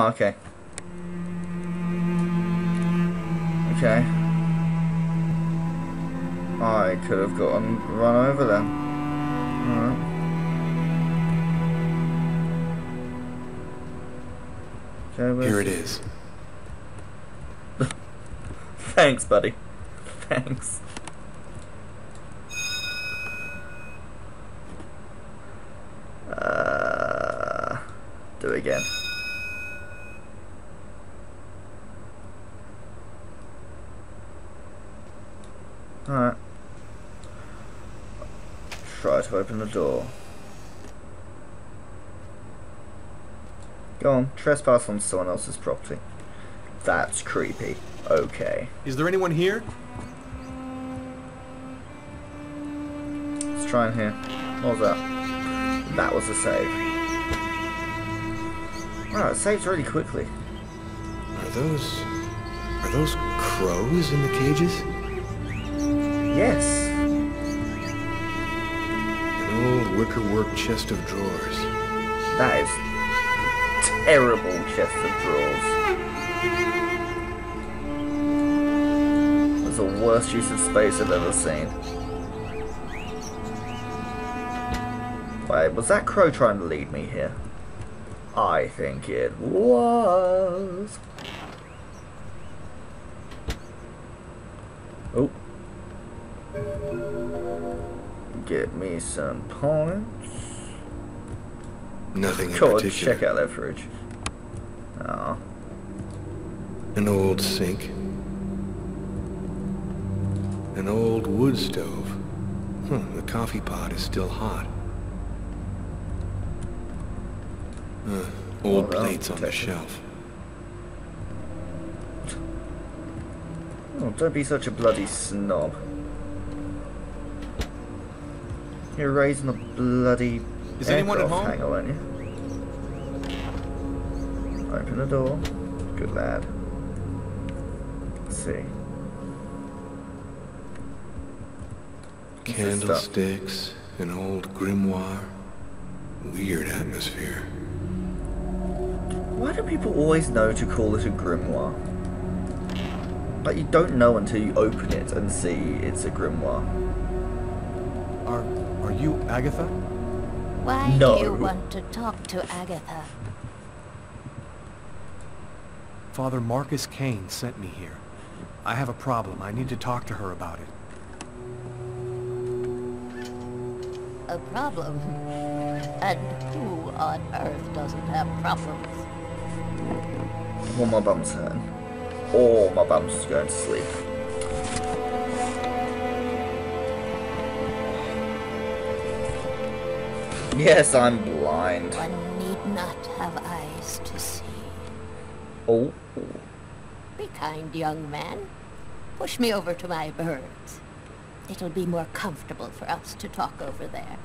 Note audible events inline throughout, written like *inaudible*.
Okay. Okay. I could have gotten run over then. Alright. Okay, Here it is. *laughs* Thanks, buddy. Thanks. Uh, do it again. Alright. Try to open the door. Go on, trespass on someone else's property. That's creepy. Okay. Is there anyone here? Let's try in here. What was that? That was a save. Wow, it saves really quickly. Are those... Are those crows in the cages? Yes. An old wickerwork chest of drawers. That is terrible chest of drawers. That's the worst use of space I've ever seen. Wait, was that crow trying to lead me here? I think it was. Get me some points. Nothing in God, particular. check out that fridge. Oh. An old sink. An old wood stove. Huh, the coffee pot is still hot. Uh, old plates on the shelf. Oh, don't be such a bloody snob. You're raising a bloody Is anyone at aircraft home? hangar, aren't you? Open the door. Good lad. Let's see. What's this stuff? Candlesticks, an old grimoire. Weird atmosphere. Why do people always know to call it a grimoire? Like, you don't know until you open it and see it's a grimoire. Are are you Agatha? Why No. do you want to talk to Agatha? Father Marcus Kane sent me here. I have a problem. I need to talk to her about it. A problem? And who on earth doesn't have problems? Well, my bum's hurting. Or my bum's going to sleep. Yes, I'm blind. One need not have eyes to see. Oh, Be kind, young man. Push me over to my birds. It'll be more comfortable for us to talk over there.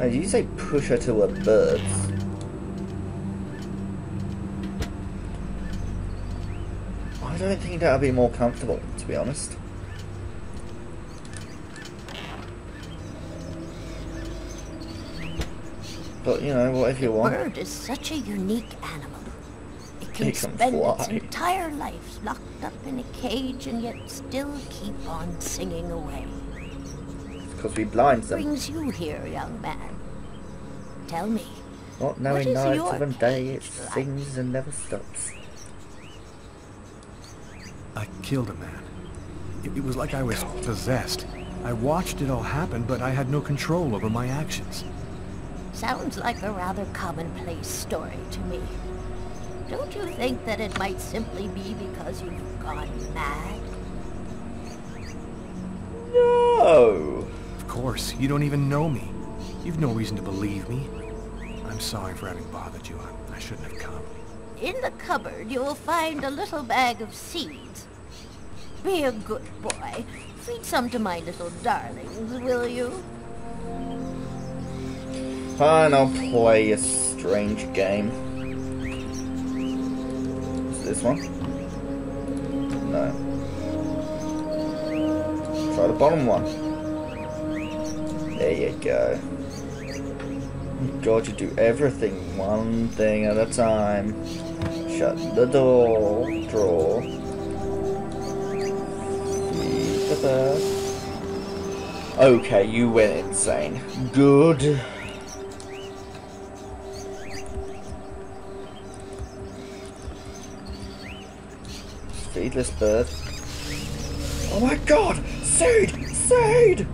Now, did you say push her to her birds? I don't think that would be more comfortable, to be honest. But, you know, whatever you want. Bird is such a unique animal. It can It can spend its entire life locked up in a cage and yet still keep on singing away. Because we blind them. Brings you here, young man. Tell me, Not knowing is night your of and day, it like? sings and never stops. I killed a man. It, it was like I was possessed. I watched it all happen, but I had no control over my actions. sounds like a rather commonplace story to me. Don't you think that it might simply be because you've gone mad? No! Of course, you don't even know me. You've no reason to believe me. I'm sorry for having bothered you. I, I shouldn't have come. In the cupboard, you will find a little bag of seeds. Be a good boy. Feed some to my little darlings, will you? Fine, I'll play a strange game. Is this one? No. Try the bottom one. There you go. God, you do everything one thing at a time. Shut the door. Draw. Okay, you went insane. Good. Feed this bird. Oh my god! Seed! Seed!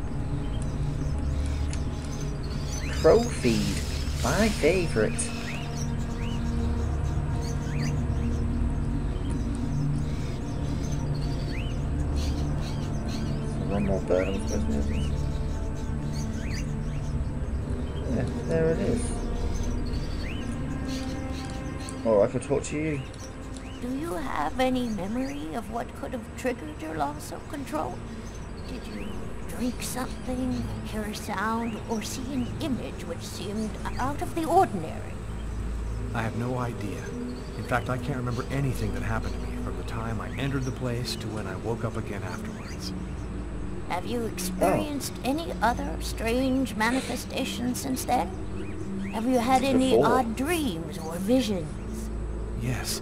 Crow feed. My favourite. One more bird. Yeah, there it is. Or I could talk to you. Do you have any memory of what could have triggered your loss of control? Did you drink something, hear a sound, or see an image which seemed out of the ordinary? I have no idea. In fact, I can't remember anything that happened to me from the time I entered the place to when I woke up again afterwards. Have you experienced oh. any other strange manifestations since then? Have you had any Before. odd dreams or visions? Yes,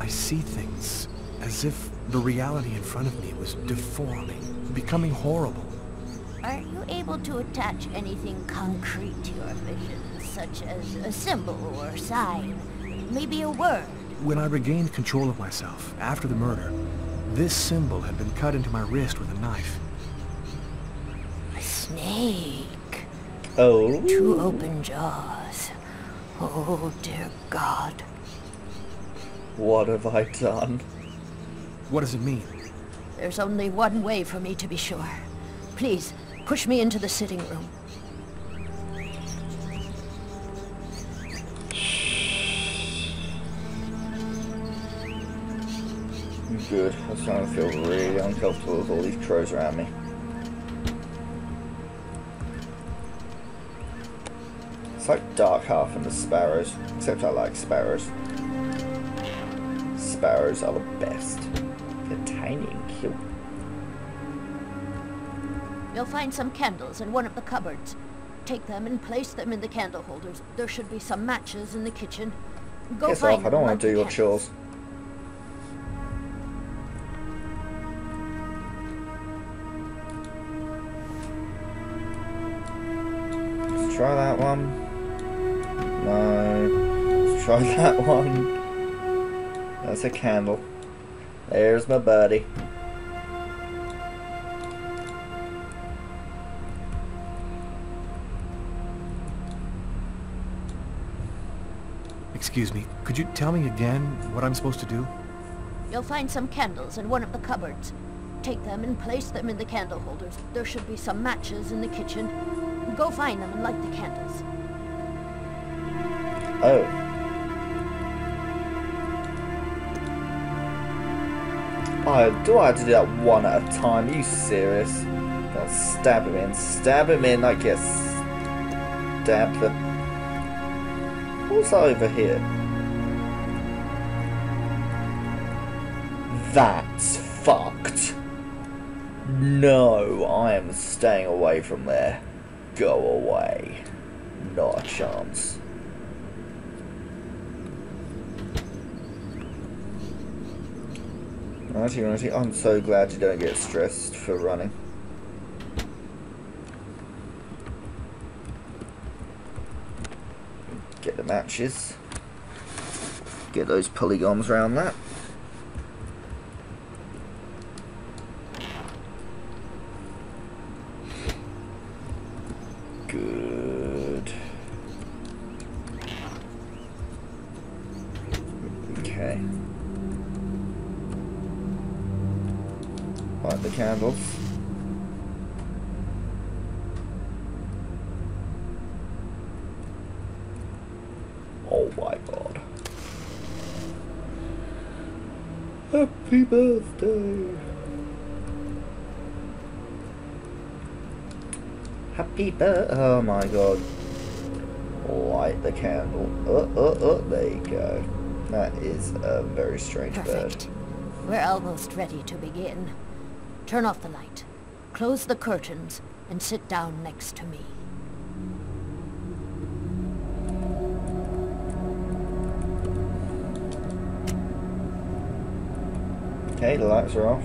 I see things as if the reality in front of me was deforming, becoming horrible. Are you able to attach anything concrete to your visions, such as a symbol or sign, maybe a word? When I regained control of myself after the murder, this symbol had been cut into my wrist with a knife. A snake. Oh. Two open jaws. Oh, dear God. What have I done? What does it mean? There's only one way for me to be sure. Please, push me into the sitting room. Good. I'm starting to feel really uncomfortable with all these crows around me. It's like Dark Half and the Sparrows, except I like sparrows. Sparrows are the best. They're tiny and cute. You'll find some candles in one of the cupboards. Take them and place them in the candle holders. There should be some matches in the kitchen. Go Piss find off, I don't want to do your candles. chores. Let's try that one. No. Let's try *laughs* that one. That's a candle. There's my buddy. Excuse me, could you tell me again what I'm supposed to do? You'll find some candles in one of the cupboards. Take them and place them in the candle holders. There should be some matches in the kitchen. Go find them and light the candles. Oh. Oh, do I have to do that one at a time? Are you serious? I'll stab him in. Stab him in like you stab the... What's over here? That's fucked. No, I am staying away from there. Go away. Not a chance. Righty, righty. I'm so glad you don't get stressed for running. Get matches. Get those polygons around that. Good. Okay. Light the candles. Oh my god. Happy birthday. Happy birthday. Oh my god. light the candle. Uh, uh, uh, there you go. That is a very strange Perfect. bird. We're almost ready to begin. Turn off the light, close the curtains, and sit down next to me. Okay, the lights are off.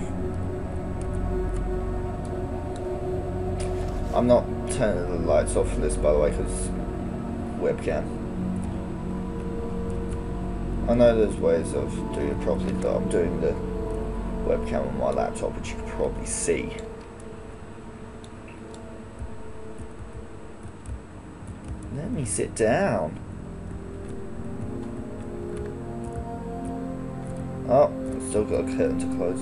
I'm not turning the lights off for this, by the way, because webcam. I know there's ways of doing it properly, but I'm doing the webcam on my laptop, which you can probably see. Let me sit down. Still got a curtain to close.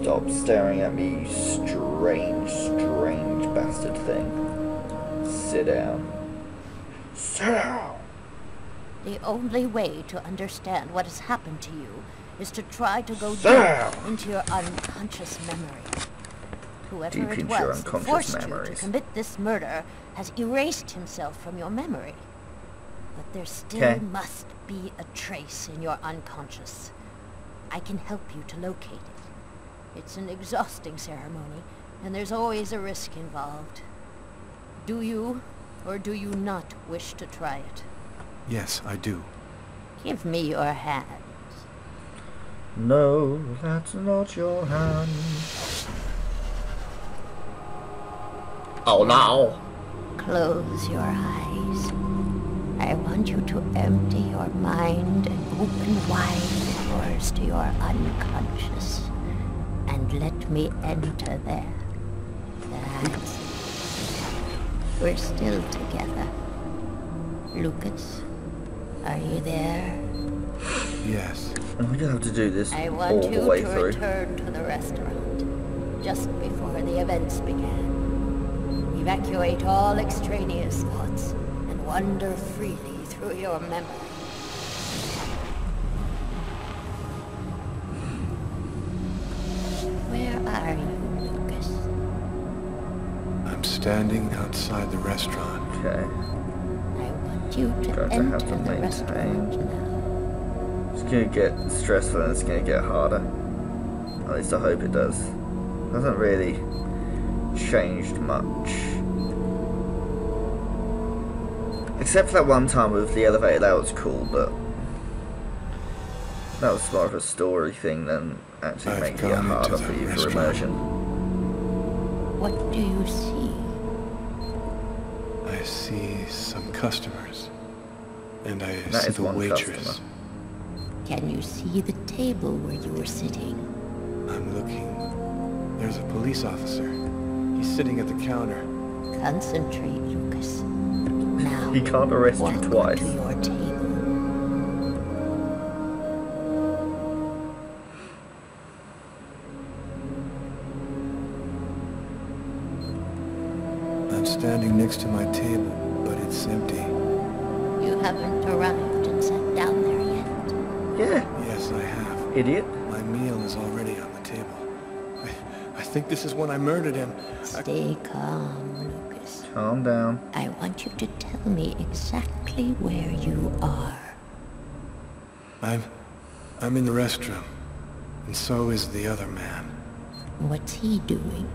Stop staring at me, you strange, strange bastard thing. Sit down. Sit down! The only way to understand what has happened to you is to try to go deep into your unconscious memory. Whoever Deep it was that forced you to commit this murder has erased himself from your memory. But there still Okay. must be a trace in your unconscious. I can help you to locate it. It's an exhausting ceremony, and there's always a risk involved. Do you, or do you not wish to try it? Yes, I do. Give me your hands. No, that's not your hand. Oh no! Close your eyes. I want you to empty your mind and open wide the doors to your unconscious. And let me enter there. That's it. We're still together. Lucas, are you there? Yes. I'm gonna have to do this I all want the you way to through. return to the restaurant just before the events began. Evacuate all extraneous thoughts and wander freely through your memory. Where are you, Lucas? I'm standing outside the restaurant. Okay. I want you to Going to have enter to the maintain. restaurant eh? now. It's gonna get stressful and it's gonna get harder. At least I hope it does. It Hasn't really changed much. Except for that one time with the elevator, that was cool, but that was more of a story thing than actually I've making it gone into harder the for you for restaurant. immersion. What do you see? I see some customers. And I That see is the one waitress. customer. Can you see the table where you were sitting? I'm looking. There's a police officer. He's sitting at the counter. Concentrate, Lucas. Now, He can't arrest you twice. to your table. I'm standing next to my table, but it's empty. You haven't arrived and sat down there yet. Yeah, Yes, I have. idiot. My meal is already on the table. I, I think this is when I murdered him. I, Stay calm, Lucas. Calm down. I want you to tell me exactly where you are. I'm, I'm in the restroom, and so is the other man. What's he doing?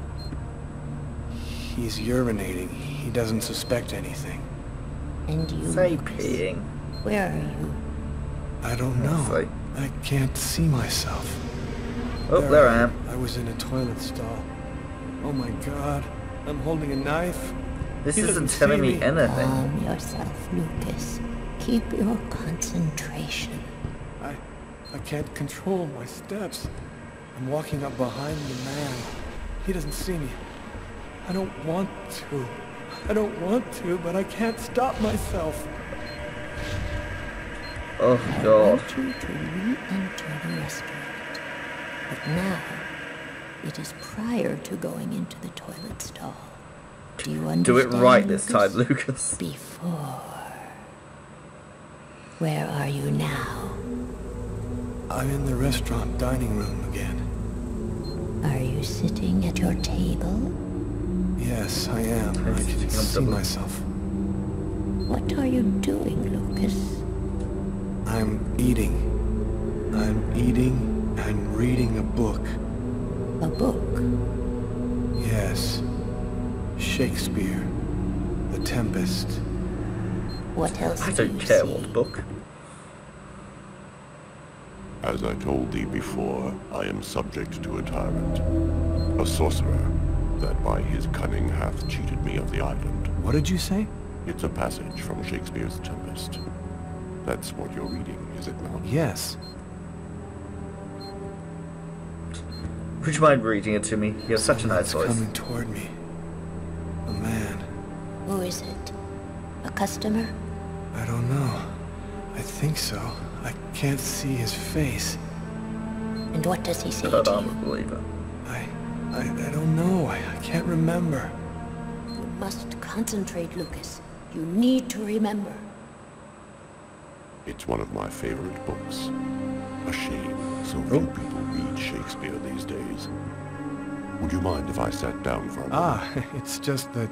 He's urinating. He doesn't suspect anything. And you, Say Lucas, peeing. where are you? I don't know. I can't see myself. Oh, there I am. I was in a toilet stall. Oh my god. I'm holding a knife. This He isn't telling me me. anything. Calm yourself, Lucas. Keep your concentration. I, I can't control my steps. I'm walking up behind the man. He doesn't see me. I don't want to. I don't want to, but I can't stop myself. Oh God. I god. want you to re-enter the restaurant. But now, it is prior to going into the toilet stall. Do you understand? Do it right this time, Lucas. Before. Where are you now? I'm in the restaurant dining room again. Are you sitting at your table? Yes, I am. I Makes can see myself. What are you doing, Lucas? I'm eating. I'm eating and reading a book. A book? Yes. Shakespeare. The Tempest. What else I do don't care see? what book. As I told thee before, I am subject to a tyrant, a sorcerer, that by his cunning hath cheated me of the island. What did you say? It's a passage from Shakespeare's Tempest. That's what you're reading, is it not? Yes. Would you mind reading it to me? You have such a nice Someone's voice. coming toward me. Customer? I don't know. I think so. I can't see his face. And what does he say *laughs* to I'm you? I... I, I don't know. I, I can't remember. You must concentrate, Lucas. You need to remember. It's one of my favorite books. A shame so few Oh. people read Shakespeare these days. Would you mind if I sat down for a moment? Ah, *laughs* it's just that...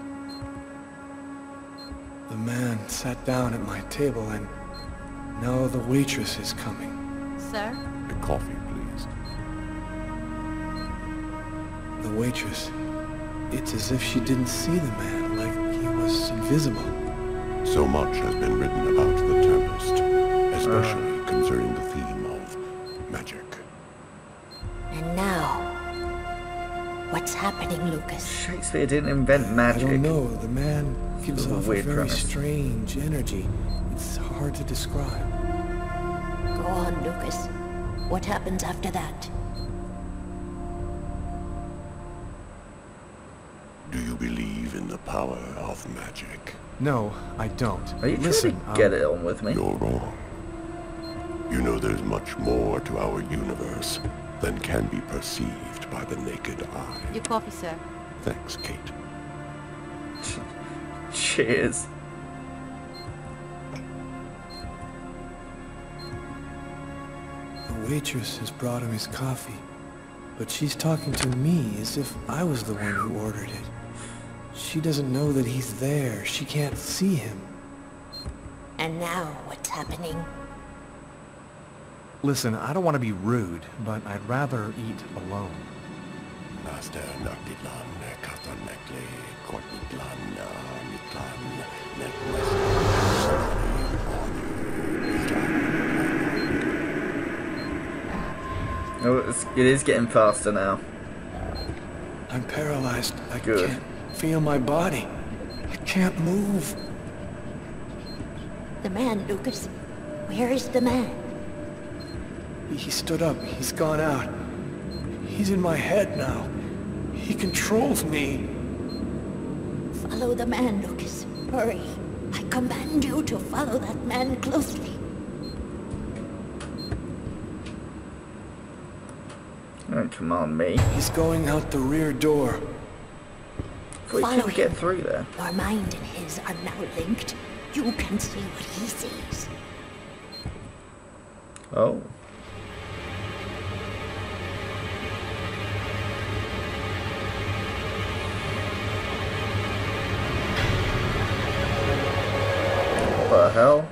The man sat down at my table and... Now the waitress is coming. Sir? A coffee, please. The waitress. It's as if she didn't see the man, like he was invisible. So much has been written about the Tempest, especially ah. concerning the theme of magic. And now... What's happening, Lucas? Shakespeare didn't invent I magic. don't know. The man gives off a very premise. strange energy. It's hard to describe. Go on, Lucas. What happens after that? Do you believe in the power of magic? No, I don't. Are you Listen, trying to get um, it on with me? You're wrong. You know there's much more to our universe than can be perceived by the naked eye. Your coffee, sir. Thanks, Kate. *laughs* Cheers. The waitress has brought him his coffee, but she's talking to me as if I was the one who ordered it. She doesn't know that he's there. She can't see him. And now, what's happening? Listen, I don't want to be rude, but I'd rather eat alone. Master Nakditlan, Kathan Nekle, Kortnitlan, Nitlan, Oh, it's, it is getting faster now. I'm paralyzed. I Good. can't feel my body. I can't move. The man, Lucas. Where is the man? He- He stood up. He's gone out. He's in my head now. He controls me. Follow the man, Lucas. Hurry. I command you to follow that man closely. Don't command me. He's going out the rear door. We Follow can get him. through there. Your mind and his are now linked. You can see what he sees. Oh. The hell?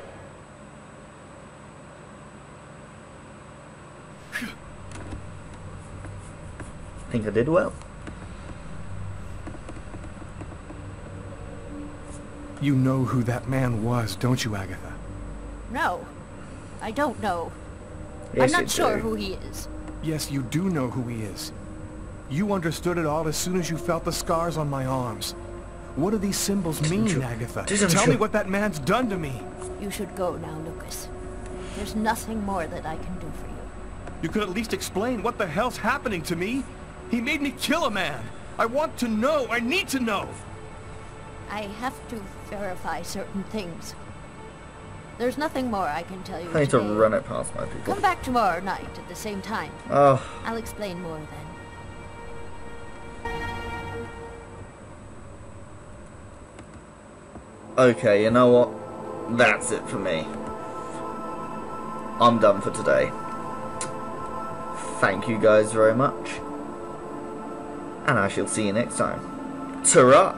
I think I did well. You know who that man was, don't you, Agatha? No. I don't know. Yes, I'm not sure do. who he is. Yes, you do know who he is. You understood it all as soon as you felt the scars on my arms. What do these symbols mean, you- Agatha? didn't Tell you- me what that man's done to me. You should go now, Lucas. There's nothing more that I can do for you. You could at least explain what the hell's happening to me. He made me kill a man. I want to know. I need to know. I have to verify certain things. There's nothing more I can tell you I need to run it past my people. Come back tomorrow night at the same time. Oh, I'll explain more then. Okay, you know what? That's it for me. I'm done for today. Thank you guys very much. And I shall see you next time. ta